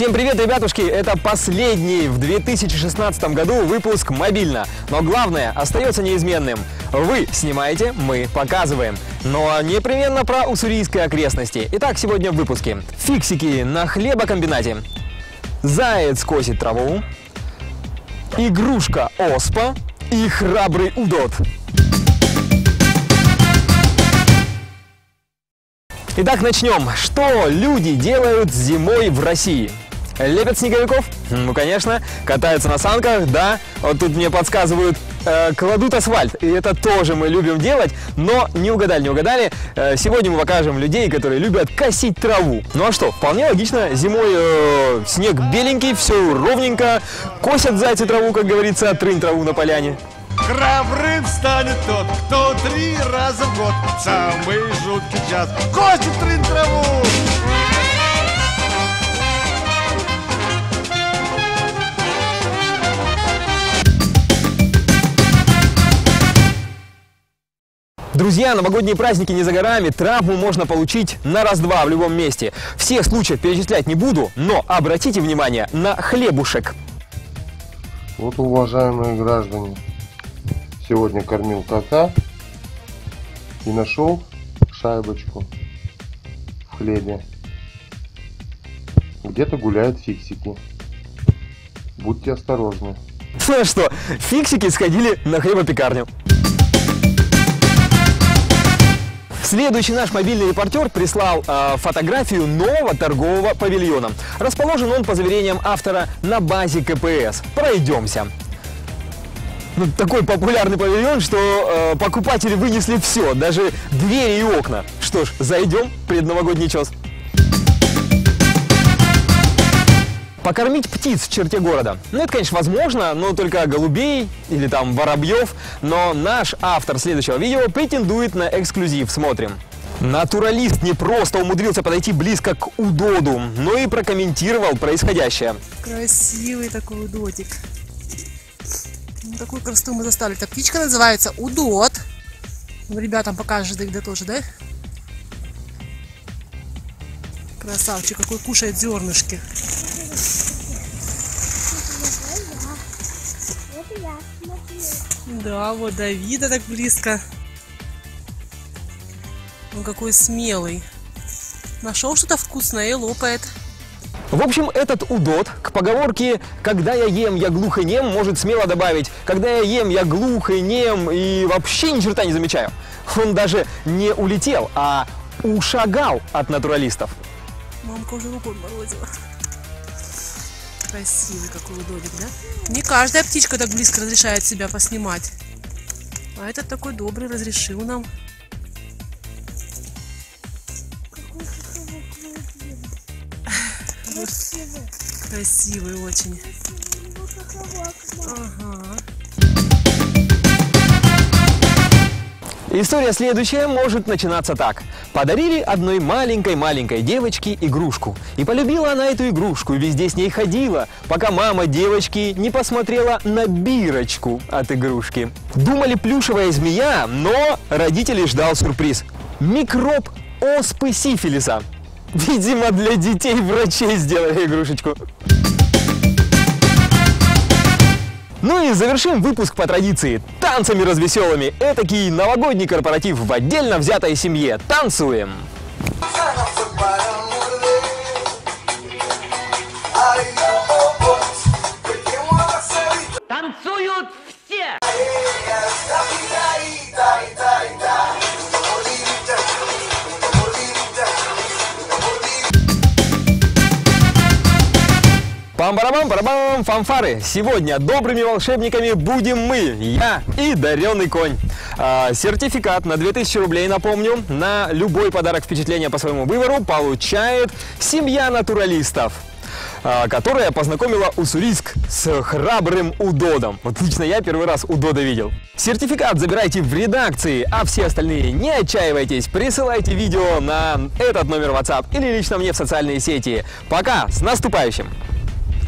Всем привет, ребятушки! Это последний в 2016 году выпуск «Мобильно». Но главное остается неизменным. Вы снимаете, мы показываем. Но непременно про уссурийские окрестности. Итак, сегодня в выпуске. Фиксики на хлебокомбинате. Заяц косит траву. Игрушка Оспа и храбрый Удот. Итак, начнем. Что люди делают зимой в России? Лепят снеговиков? Ну, конечно. Катаются на санках, да. Вот тут мне подсказывают, э, кладут асфальт. И это тоже мы любим делать, но не угадали, не угадали. Э, сегодня мы покажем людей, которые любят косить траву. Ну а что, вполне логично. Зимой э, снег беленький, все ровненько. Косят зайцы траву, как говорится, трынь траву на поляне. Храбрым станет тот, кто три раза в год Самый жуткий час Косит трын траву Друзья, новогодние праздники не за горами, травму можно получить на раз-два в любом месте. Всех случаев перечислять не буду, но обратите внимание на хлебушек. Вот, уважаемые граждане, сегодня кормил кота и нашел шайбочку в хлебе. Где-то гуляют фиксики. Будьте осторожны. Ну что, фиксики сходили на хлебопекарню. Следующий наш мобильный репортер прислал э, фотографию нового торгового павильона. Расположен он, по заверениям автора, на базе КПС. Пройдемся. Ну, такой популярный павильон, что э, покупатели вынесли все, даже двери и окна. Что ж, зайдем, предновогодний час. Покормить птиц в черте города. Ну, это, конечно, возможно, но только голубей или там воробьев. Но наш автор следующего видео претендует на эксклюзив. Смотрим. Натуралист не просто умудрился подойти близко к удоду, но и прокомментировал происходящее. Красивый такой удотик. Ну, такую красоту мы застали. Так, птичка называется удот. Ну, ребятам покажешь, да тоже, да? Красавчик, какой кушает зернышки. Да, вот Давида так близко. Он какой смелый. Нашел что-то вкусное и лопает. В общем, этот удот к поговорке «когда я ем, я глух и нем» может смело добавить «когда я ем, я глух и нем и вообще ни черта не замечаю». Он даже не улетел, а ушагал от натуралистов. Мамка уже рукой морозила. Красивый какой удодик, да? Не каждая птичка так близко разрешает себя поснимать. А этот такой добрый разрешил нам. Красивый очень. Ага. История следующая может начинаться так. Подарили одной маленькой-маленькой девочке игрушку. И полюбила она эту игрушку, и везде с ней ходила, пока мама девочки не посмотрела на бирочку от игрушки. Думали плюшевая змея, но родителей ждал сюрприз. Микроб оспы сифилиса. Видимо, для детей врачей сделали игрушечку. Ну и завершим выпуск по традиции танцами развеселыми. Этакий новогодний корпоратив в отдельно взятой семье. Танцуем! Танцуют Пам-барабам, барабам, фанфары! Сегодня добрыми волшебниками будем мы, я и даренный конь. А, сертификат на 2000 рублей, напомню, на любой подарок впечатления по своему выбору получает семья натуралистов а, которая познакомила Уссурийск с храбрым Удодом. Вот лично я первый раз Удода видел. Сертификат забирайте в редакции, а все остальные не отчаивайтесь, присылайте видео на этот номер WhatsApp или лично мне в социальные сети. Пока, с наступающим!